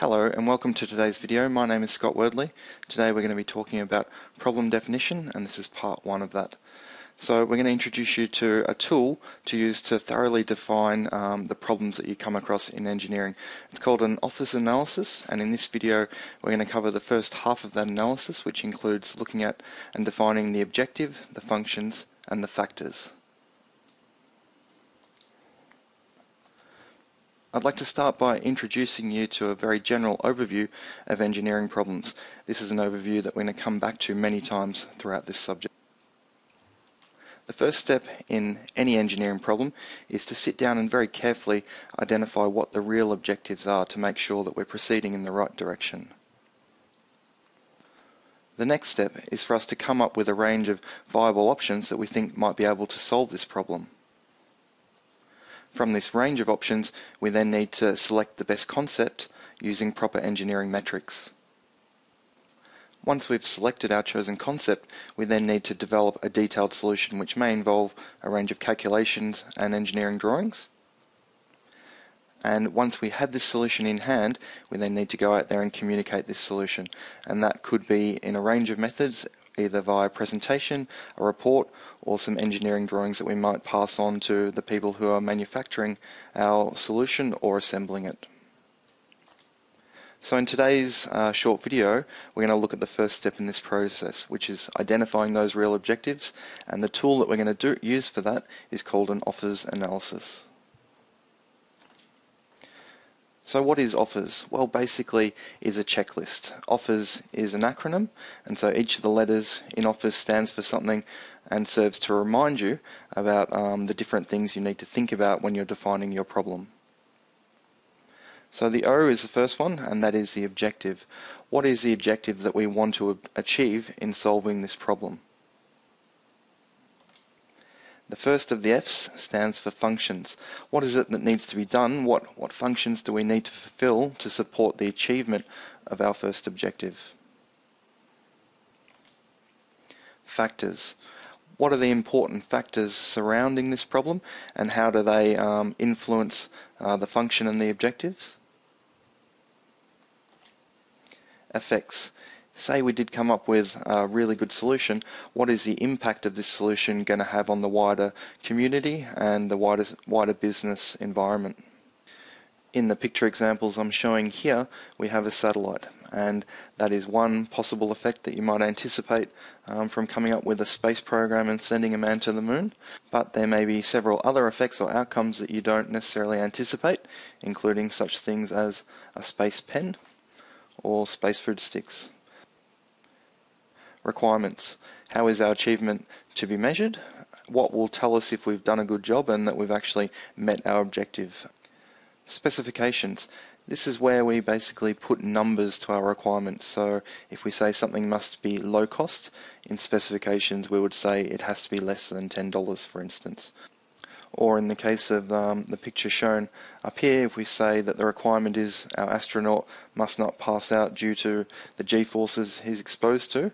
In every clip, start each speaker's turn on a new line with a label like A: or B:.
A: Hello and welcome to today's video. My name is Scott Wordley. Today we're going to be talking about problem definition and this is part one of that. So we're going to introduce you to a tool to use to thoroughly define um, the problems that you come across in engineering. It's called an offers analysis and in this video we're going to cover the first half of that analysis which includes looking at and defining the objective, the functions and the factors. I'd like to start by introducing you to a very general overview of engineering problems. This is an overview that we're going to come back to many times throughout this subject. The first step in any engineering problem is to sit down and very carefully identify what the real objectives are to make sure that we're proceeding in the right direction. The next step is for us to come up with a range of viable options that we think might be able to solve this problem. From this range of options, we then need to select the best concept using proper engineering metrics. Once we've selected our chosen concept, we then need to develop a detailed solution which may involve a range of calculations and engineering drawings. And once we have this solution in hand, we then need to go out there and communicate this solution. And that could be in a range of methods, either via presentation, a report, or some engineering drawings that we might pass on to the people who are manufacturing our solution or assembling it. So in today's uh, short video, we're going to look at the first step in this process, which is identifying those real objectives, and the tool that we're going to do, use for that is called an offers analysis. So what is offers? Well, basically is a checklist. Offers is an acronym, and so each of the letters in offers stands for something and serves to remind you about um, the different things you need to think about when you're defining your problem. So the O is the first one, and that is the objective. What is the objective that we want to achieve in solving this problem? The first of the F's stands for functions. What is it that needs to be done? What, what functions do we need to fulfill to support the achievement of our first objective? Factors. What are the important factors surrounding this problem and how do they um, influence uh, the function and the objectives? Effects say we did come up with a really good solution, what is the impact of this solution going to have on the wider community and the wider, wider business environment? In the picture examples I'm showing here, we have a satellite, and that is one possible effect that you might anticipate um, from coming up with a space program and sending a man to the moon. But there may be several other effects or outcomes that you don't necessarily anticipate, including such things as a space pen or space food sticks. Requirements. How is our achievement to be measured? What will tell us if we've done a good job and that we've actually met our objective? Specifications. This is where we basically put numbers to our requirements. So if we say something must be low cost, in specifications we would say it has to be less than $10 for instance. Or in the case of um, the picture shown up here, if we say that the requirement is our astronaut must not pass out due to the g-forces he's exposed to,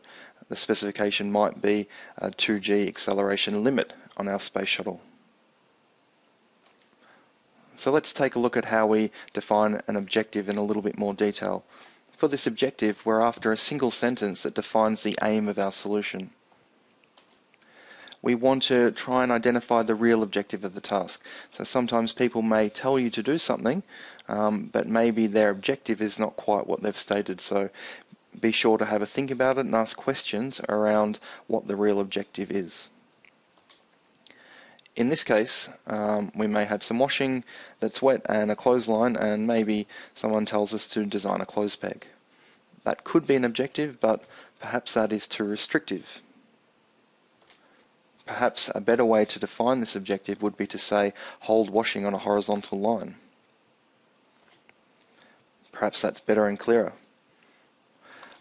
A: the specification might be a 2g acceleration limit on our space shuttle. So let's take a look at how we define an objective in a little bit more detail. For this objective, we're after a single sentence that defines the aim of our solution. We want to try and identify the real objective of the task. So sometimes people may tell you to do something, um, but maybe their objective is not quite what they've stated. So be sure to have a think about it and ask questions around what the real objective is. In this case, um, we may have some washing that's wet and a clothesline, and maybe someone tells us to design a clothes peg. That could be an objective, but perhaps that is too restrictive. Perhaps a better way to define this objective would be to say hold washing on a horizontal line. Perhaps that's better and clearer.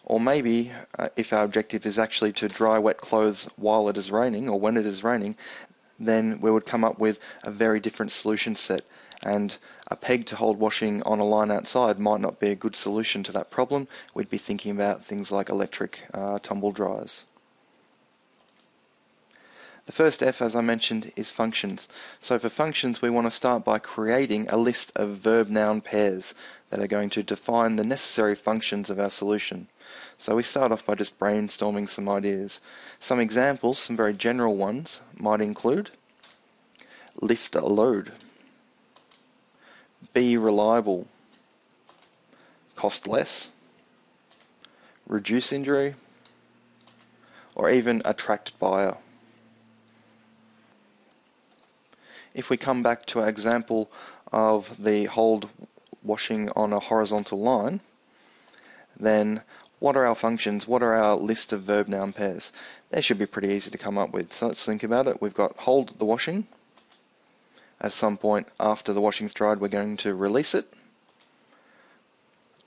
A: Or maybe uh, if our objective is actually to dry wet clothes while it is raining or when it is raining, then we would come up with a very different solution set. And a peg to hold washing on a line outside might not be a good solution to that problem. We'd be thinking about things like electric uh, tumble dryers. The first F, as I mentioned, is functions. So for functions, we want to start by creating a list of verb-noun pairs that are going to define the necessary functions of our solution. So we start off by just brainstorming some ideas. Some examples, some very general ones, might include lift a load, be reliable, cost less, reduce injury, or even attract buyer. If we come back to our example of the hold washing on a horizontal line, then what are our functions? What are our list of verb noun pairs? They should be pretty easy to come up with. So let's think about it. We've got hold the washing. At some point after the washing's dried, we're going to release it.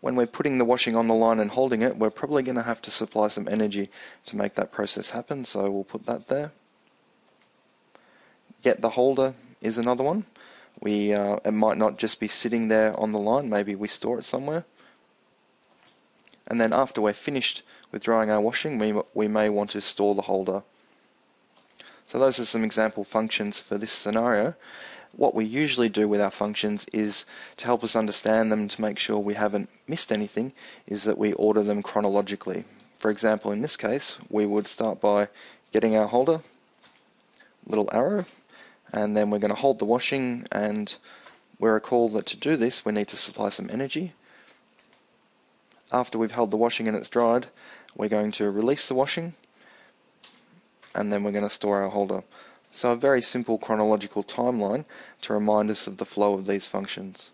A: When we're putting the washing on the line and holding it, we're probably going to have to supply some energy to make that process happen, so we'll put that there. Get the holder is another one. We uh, It might not just be sitting there on the line, maybe we store it somewhere. And then after we're finished with drying our washing, we, we may want to store the holder. So those are some example functions for this scenario. What we usually do with our functions is to help us understand them to make sure we haven't missed anything, is that we order them chronologically. For example, in this case, we would start by getting our holder, little arrow, and then we're going to hold the washing and we recall that to do this we need to supply some energy. After we've held the washing and it's dried, we're going to release the washing and then we're going to store our holder. So a very simple chronological timeline to remind us of the flow of these functions.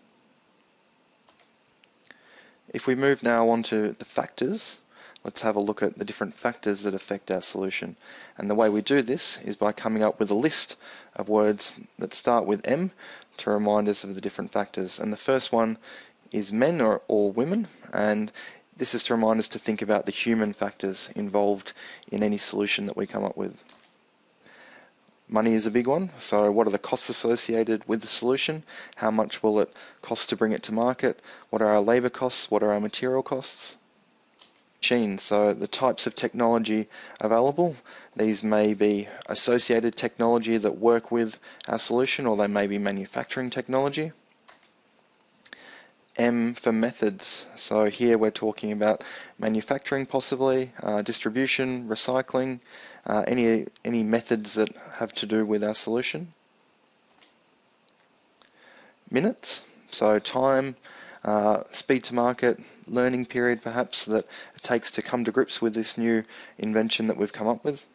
A: If we move now on to the factors, let's have a look at the different factors that affect our solution. And the way we do this is by coming up with a list of words that start with M to remind us of the different factors. And the first one is men or, or women, and this is to remind us to think about the human factors involved in any solution that we come up with. Money is a big one. So, what are the costs associated with the solution? How much will it cost to bring it to market? What are our labour costs? What are our material costs? Machines. So, the types of technology available. These may be associated technology that work with our solution, or they may be manufacturing technology. M for methods. So here we're talking about manufacturing, possibly uh, distribution, recycling, uh, any any methods that have to do with our solution. Minutes. So time, uh, speed to market, learning period, perhaps that it takes to come to grips with this new invention that we've come up with.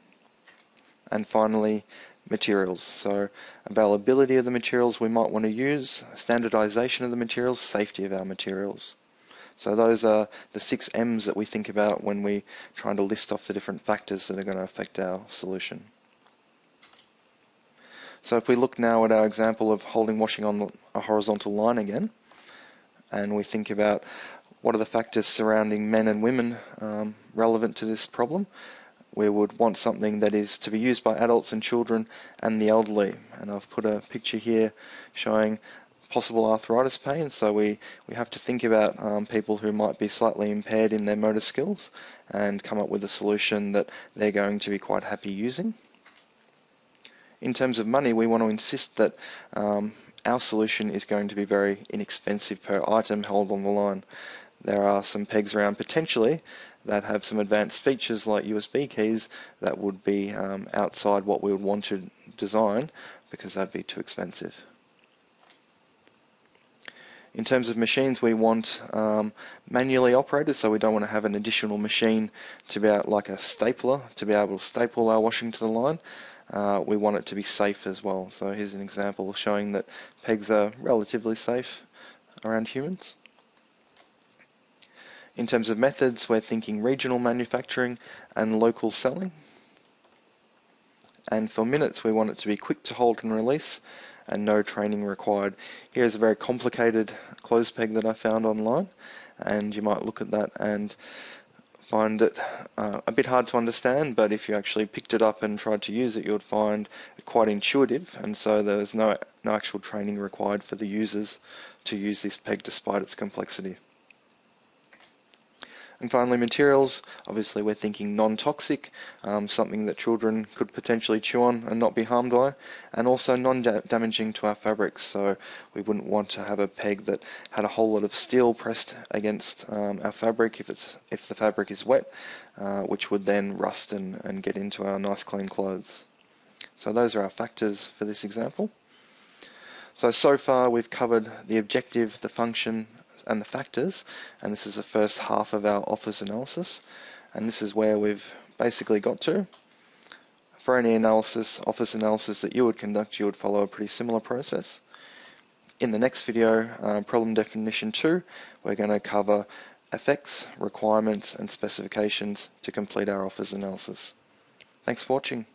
A: And finally, materials. So availability of the materials we might want to use, standardization of the materials, safety of our materials. So those are the six M's that we think about when we trying to list off the different factors that are going to affect our solution. So if we look now at our example of holding washing on a horizontal line again, and we think about what are the factors surrounding men and women um, relevant to this problem, we would want something that is to be used by adults and children and the elderly. And I've put a picture here showing possible arthritis pain. So we, we have to think about um, people who might be slightly impaired in their motor skills and come up with a solution that they're going to be quite happy using. In terms of money, we want to insist that um, our solution is going to be very inexpensive per item held on the line. There are some pegs around potentially that have some advanced features like USB keys that would be um, outside what we would want to design because that'd be too expensive. In terms of machines, we want um, manually operated, so we don't want to have an additional machine to be like a stapler to be able to staple our washing to the line. Uh, we want it to be safe as well. So here's an example showing that pegs are relatively safe around humans. In terms of methods, we're thinking regional manufacturing and local selling. And for minutes, we want it to be quick to hold and release and no training required. Here's a very complicated clothes peg that I found online, and you might look at that and find it uh, a bit hard to understand, but if you actually picked it up and tried to use it, you would find it quite intuitive, and so there's no, no actual training required for the users to use this peg despite its complexity. And finally, materials. Obviously, we're thinking non-toxic, um, something that children could potentially chew on and not be harmed by, and also non-damaging to our fabrics. So we wouldn't want to have a peg that had a whole lot of steel pressed against um, our fabric if it's if the fabric is wet, uh, which would then rust and, and get into our nice clean clothes. So those are our factors for this example. So, so far we've covered the objective, the function, and the factors, and this is the first half of our offers analysis, and this is where we've basically got to. For any analysis, offers analysis that you would conduct, you would follow a pretty similar process. In the next video, uh, problem definition 2, we're going to cover effects, requirements, and specifications to complete our offers analysis. Thanks for watching.